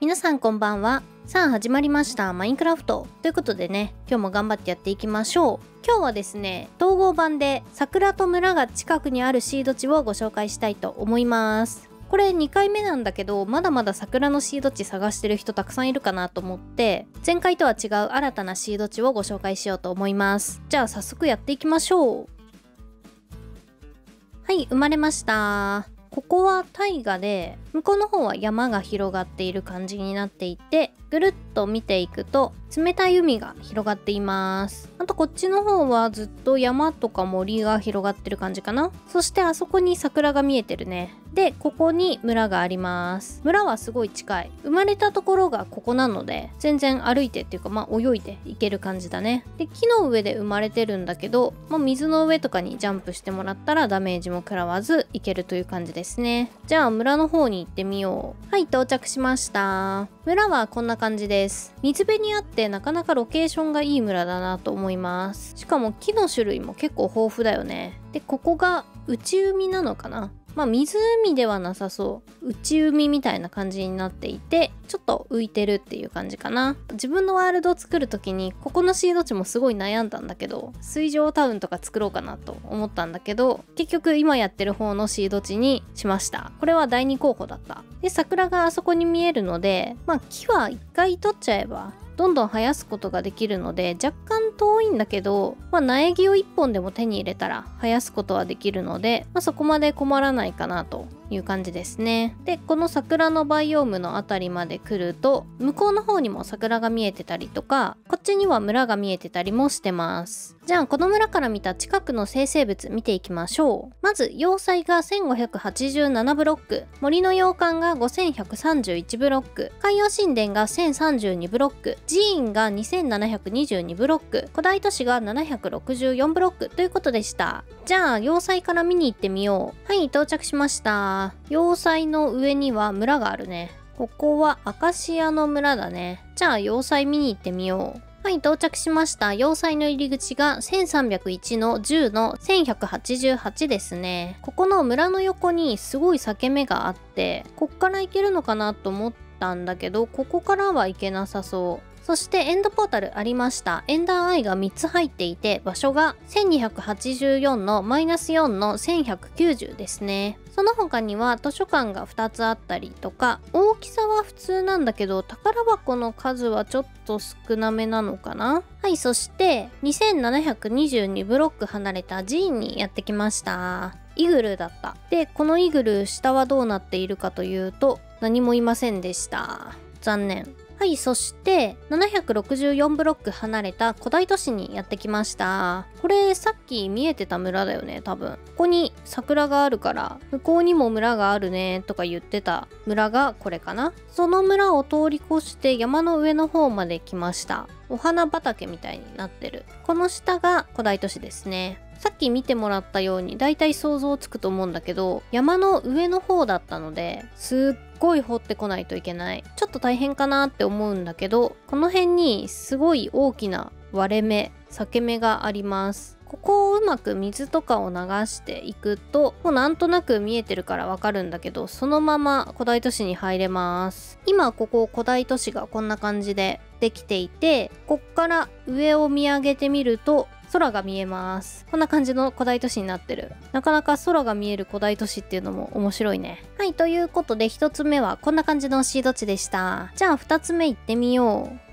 皆さんこんばんは。さあ始まりました。マインクラフト。ということでね今日も頑張ってやっていきましょう。今日はですね統合版で桜と村が近くにあるシード地をご紹介したいと思います。これ2回目なんだけどまだまだ桜のシード地探してる人たくさんいるかなと思って前回とは違う新たなシード地をご紹介しようと思います。じゃあ早速やっていきましょう。はい生まれました。ここは大河で向こうの方は山が広がっている感じになっていてぐるっと見ていくと冷たい海が広がっています。あとこっちの方はずっと山とか森が広がってる感じかな。そしてあそこに桜が見えてるね。でここに村があります。村はすごい近い。生まれたところがここなので全然歩いてっていうかまあ泳いで行ける感じだね。で木の上で生まれてるんだけど、まあ、水の上とかにジャンプしてもらったらダメージも食らわず行けるという感じですね。じゃあ村の方に行ってみよう。はい到着しました。村はこんな感じです。水辺にあってなかなかロケーションがいい村だなと思います。しかも木の種類も結構豊富だよね。でここが内海なのかな？まあ湖ではなさそう。内海みたいな感じになっていてちょっと浮いてるっていう感じかな。自分のワールドを作る時にここのシード地もすごい悩んだんだけど水上タウンとか作ろうかなと思ったんだけど結局今やってる方のシード地にしました。これは第2候補だった。で桜があそこに見えるのでまあ木は一回取っちゃえばどんどん生やすことができるので若干遠いんだけど、まあ、苗木を1本でも手に入れたら生やすことはできるので、まあ、そこまで困らないかなと。いう感じですね。でこの桜のバイオームの辺りまで来ると向こうの方にも桜が見えてたりとかこっちには村が見えてたりもしてます。じゃあこの村から見た近くの生成物見ていきましょう。まず要塞が1587ブロック。森の洋館が5131ブロック。海洋神殿が1032ブロック。寺院が2722ブロック。古代都市が764ブロックということでした。じゃあ要塞から見に行ってみよう。はい到着しました。要塞の上には村があるねここはアカシアの村だねじゃあ要塞見に行ってみようはい、到着しました。要塞の入り口が1301の10の1188ですね。ここの村の横にすごい裂け目があって、こっから行けるのかなと思ったんだけど、ここからは行けなさそう。そしてエンドポータルありました。エンダーアイが3つ入っていて、場所が1284のマイナス4の1190ですね。その他には図書館が2つあったりとか、大きさは普通なんだけど、宝箱の数はちょっと少なめなのかなはい、そして2722ブロック離れた寺院にやってきました。イグルだった。で、このイグル下はどうなっているかというと、何もいませんでした。残念。はい、そして764ブロック離れた古代都市にやってきました。これさっき見えてた村だよね、多分。ここに桜があるから向こうにも村があるねとか言ってた村がこれかな。その村を通り越して山の上の方まで来ました。お花畑みたいになってる。この下が古代都市ですね。さっき見てもらったように大体想像つくと思うんだけど山の上の方だったのですっごい掘ってこないといけない。ちょっと大変かなって思うんだけどこの辺にすごい大きな割れ目裂け目があります。ここをうまく水とかを流していくともうなんとなく見えてるからわかるんだけどそのまま古代都市に入れます。今ここ古代都市がこんな感じでできていてこっから上を見上げてみると空が見えます。こんな感じの古代都市になってる。なかなか空が見える古代都市っていうのも面白いね。はい、ということで1つ目はこんな感じのシード地でした。じゃあ2つ目行ってみよう。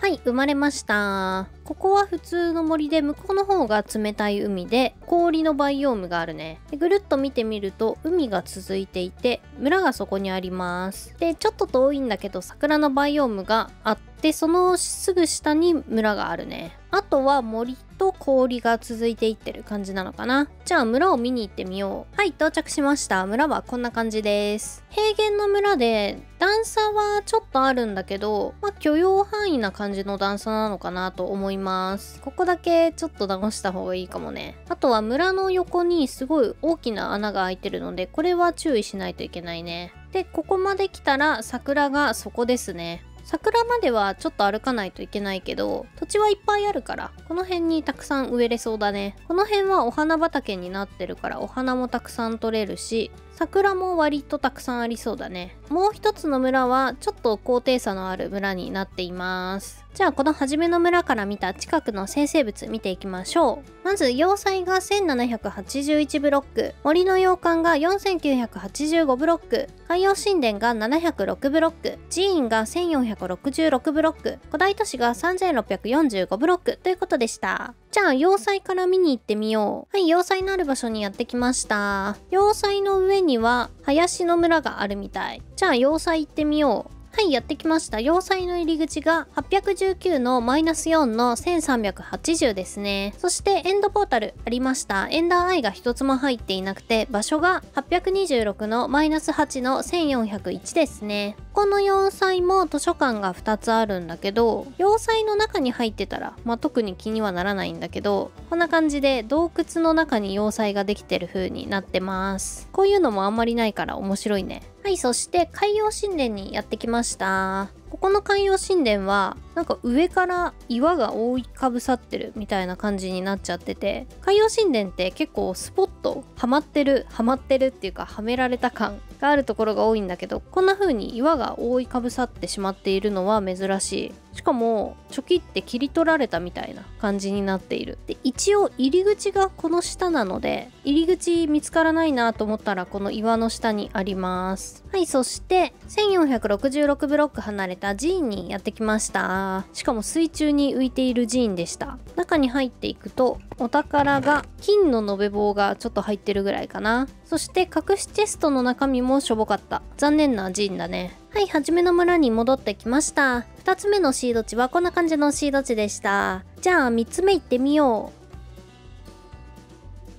はい、生まれました。ここは普通の森で向こうの方が冷たい海で氷のバイオームがあるね。でぐるっと見てみると海が続いていて村がそこにあります。でちょっと遠いんだけど桜のバイオームがあってそのすぐ下に村があるね。あとは森と氷が続いていってる感じなのかな。じゃあ村を見に行ってみよう。はい到着しました。村はこんな感じです。平原の村で段差はちょっとあるんだけどまあ許容範囲な感じの段差なのかなと思いいます。ここだけちょっと直した方がいいかもね。あとは村の横にすごい大きな穴が開いてるのでこれは注意しないといけないね。でここまで来たら桜がそこですね。桜まではちょっと歩かないといけないけど土地はいっぱいあるからこの辺にたくさん植えれそうだね。この辺はお花畑になってるからお花もたくさん取れるし桜も割とたくさんありそうだね。もう一つの村はちょっと高低差のある村になっています。じゃあこの初めの村から見た近くの生成物見ていきましょう。まず要塞が1781ブロック。森の洋館が4985ブロック。海洋神殿が706ブロック。寺院が66ブロック。古代都市が3645ブロック。ということでした。じゃあ要塞から見に行ってみよう。はい要塞のある場所にやってきました。要塞の上には林の村があるみたい。じゃあ要塞行ってみよう。はい、やってきました。要塞の入り口が819のマイナス4の1380ですね。そしてエンドポータルありました。エンダーアイが一つも入っていなくて、場所が826のマイナス8の1401ですね。この要塞も図書館が2つあるんだけど、要塞の中に入ってたら、まあ、特に気にはならないんだけど、こんな感じで洞窟の中に要塞ができてる風になってます。こういうのもあんまりないから面白いね。はい、そして海洋神殿にやってきました。ここの海洋神殿はなんか上から岩が覆いかぶさってるみたいな感じになっちゃってて海洋神殿って結構スポットはまってるはまってるっていうかはめられた感があるところが多いんだけどこんな風に岩が覆いかぶさってしまっているのは珍しい。しかもチョキって切り取られたみたいな感じになっている。で一応入り口がこの下なので入り口見つからないなと思ったらこの岩の下にあります。はいそして1466ブロック離れた寺院にやってきました。しかも水中に浮いている寺院でした。中に入っていくとお宝が金の延べ棒がちょっと入ってるぐらいかな。そして隠しチェストの中身もしょぼかった残念な寺院だねはい、はじめの村に戻ってきました。2つ目のシード地はこんな感じのシード地でした。じゃあ3つ目行ってみよ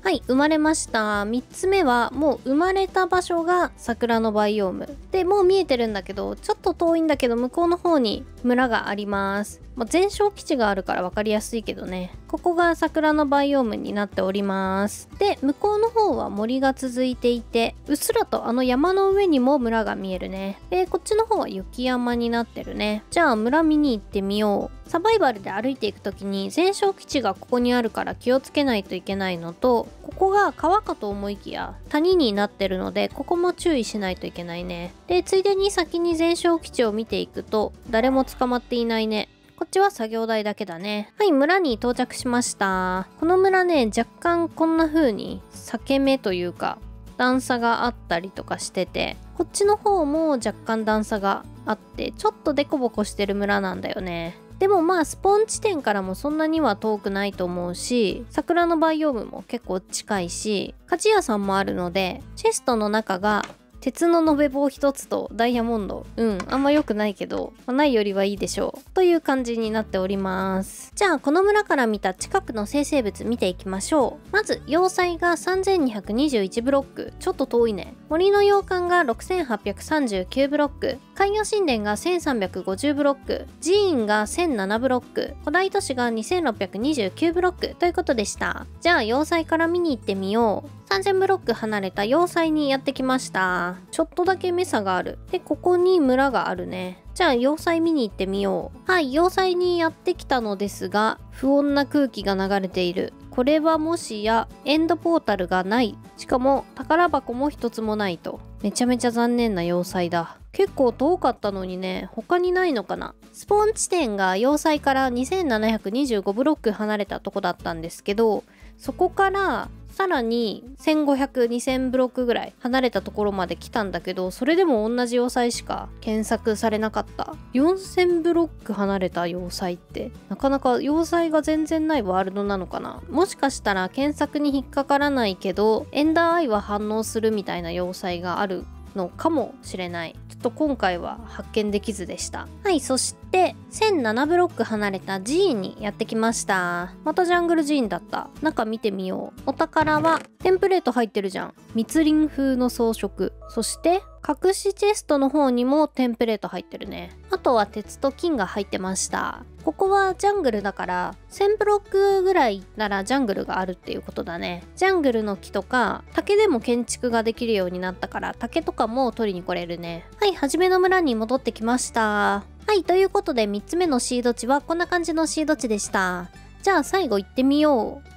う。はい、生まれました。3つ目は、もう生まれた場所が桜のバイオーム。で、もう見えてるんだけど、ちょっと遠いんだけど、向こうの方に村があります。まあ、全焼基地があるから分かりやすいけどね。ここが桜のバイオームになっております。で、向こうの方は森が続いていて、うっすらとあの山の上にも村が見えるね。で、こっちの方は雪山になってるね。じゃあ村見に行ってみよう。サバイバルで歩いていく時に全焼基地がここにあるから気をつけないといけないのと、ここが川かと思いきや谷になってるので、ここも注意しないといけないね。で、ついでに先に全焼基地を見ていくと、誰も捕まっていないね。こっちは作業台だけだね。はい、村に到着しました。この村ね、若干こんな風に裂け目というか、段差があったりとかしてて、こっちの方も若干段差があって、ちょっとデコボコしてる村なんだよね。でもまあスポン地点からもそんなには遠くないと思うし桜のバイオームも結構近いし鍛冶屋さんもあるのでチェストの中が鉄の延べ棒一つとダイヤモンド。うん、あんま良くないけど、まあ、ないよりはいいでしょう。という感じになっております。じゃあ、この村から見た近くの生成物見ていきましょう。まず、要塞が3221ブロック。ちょっと遠いね。森の洋館が6839ブロック。海洋神殿が1350ブロック。寺院が1007ブロック。古代都市が2629ブロックということでした。じゃあ、要塞から見に行ってみよう。3000ブロック離れた要塞にやってきました。ちょっとだけメサがある。で、ここに村があるね。じゃあ要塞見に行ってみよう。はい、要塞にやってきたのですが、不穏な空気が流れている。これはもしやエンドポータルがない。しかも宝箱も一つもないと。めちゃめちゃ残念な要塞だ。結構遠かったのにね、他にないのかな。スポーン地点が要塞から2725ブロック離れたとこだったんですけど、そこからさらに1500、2000ブロックぐらい離れたところまで来たんだけど、それでも同じ要塞しか検索されなかった。4000ブロック離れた要塞って、なかなか要塞が全然ないワールドなのかなもしかしたら検索に引っかからないけど、エンダーアイは反応するみたいな要塞があるのかもしれない。ちょっと今回は発見できずでした。はい、そして1007ブロック離れた寺院にやってきました。またジャングル寺院だった。中見てみよう。お宝はテンプレート入ってるじゃん。密林風の装飾。そして隠しチェストの方にもテンプレート入ってるね。あとは鉄と金が入ってました。ここはジャングルだから1000ブロックぐらいならジャングルがあるっていうことだね。ジャングルの木とか竹でも建築ができるようになったから竹とかも取りに来れるね。はい、はじめの村に戻ってきました。はいということで3つ目のシード値はこんな感じのシード値でした。じゃあ最後行ってみよう。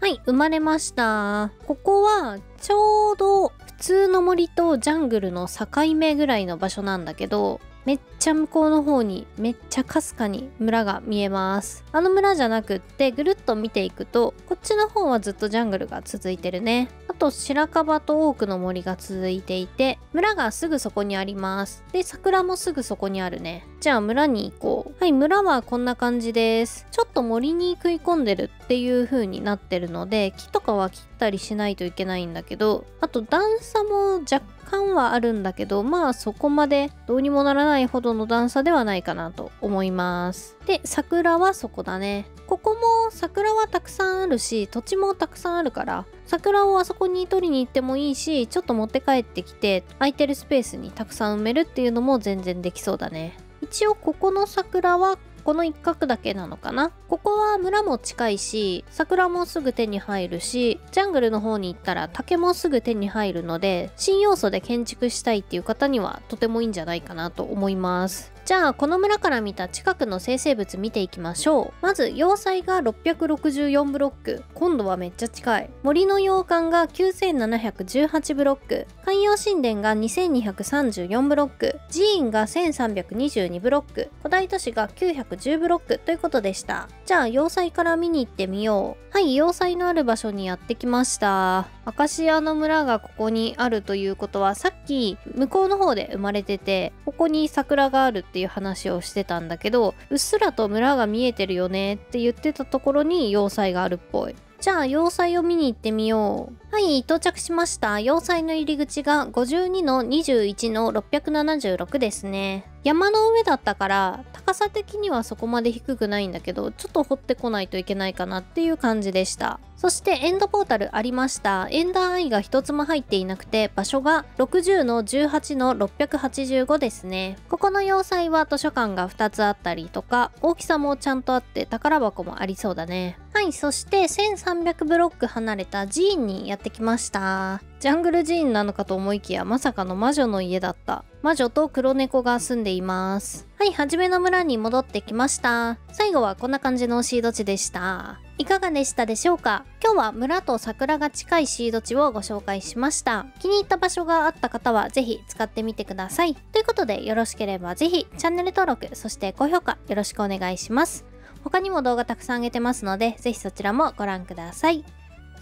はい生まれました。ここはちょうど普通の森とジャングルの境目ぐらいの場所なんだけどめっちゃ向こうの方にめっちゃかすかに村が見えます。あの村じゃなくってぐるっと見ていくとこっちの方はずっとジャングルが続いてるね。あと白樺と多くの森が続いていて村がすぐそこにあります。で桜もすぐそこにあるね。じゃあ村に行こう。はい村はこんな感じです。ちょっと森に食い込んでるっていう風になってるので木とかは切ったりしないといけないんだけどあと段差も若干はあるんだけどまあそこまでどうにもならないほどの段差ではないかなと思います。で桜はそこだね。ここも桜はたくさんあるし土地もたくさんあるから桜をあそこに取りに行ってもいいしちょっと持って帰ってきて空いてるスペースにたくさん埋めるっていうのも全然できそうだね。一応ここの桜はこの一角だけなのかな？ここは村も近いし桜もすぐ手に入るしジャングルの方に行ったら竹もすぐ手に入るので新要素で建築したいっていう方にはとてもいいんじゃないかなと思います。じゃあこの村から見た近くの生成物見ていきましょう。まず要塞が664ブロック。今度はめっちゃ近い。森の洋館が9718ブロック。海洋神殿が2234ブロック。寺院が1322ブロック。古代都市が910ブロック。ということでした。じゃあ要塞から見に行ってみよう。はい要塞のある場所にやってきました。アカシアの村がここにあるということはさっき向こうの方で生まれててここに桜があるっていうていう話をしてたんだけどうっすらと村が見えてるよねって言ってたところに要塞があるっぽい。じゃあ要塞を見に行ってみよう。はい到着しました。要塞の入り口が52の21の676ですね。山の上だったから高さ的にはそこまで低くないんだけどちょっと掘ってこないといけないかなっていう感じでした。そしてエンドポータルありました。エンダーアイが一つも入っていなくて場所が60の18の685ですね。ここの要塞は図書館が2つあったりとか大きさもちゃんとあって宝箱もありそうだね。はいそして1300ブロック離れた寺院にやってきました。ジャングル寺院なのかと思いきやまさかの魔女の家だった。魔女と黒猫が住んでいます。はいはじめの村に戻ってきました。最後はこんな感じのシード地でした。いかがでしたでしょうか？今日は村と桜が近いシード地をご紹介しました。気に入った場所があった方はぜひ使ってみてください。ということでよろしければぜひチャンネル登録そして高評価よろしくお願いします。他にも動画たくさん上げてますのでぜひそちらもご覧ください。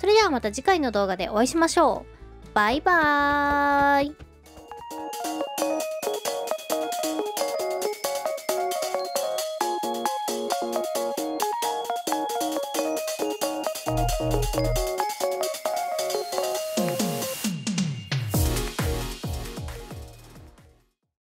それではまた次回の動画でお会いしましょう。バイバーイ。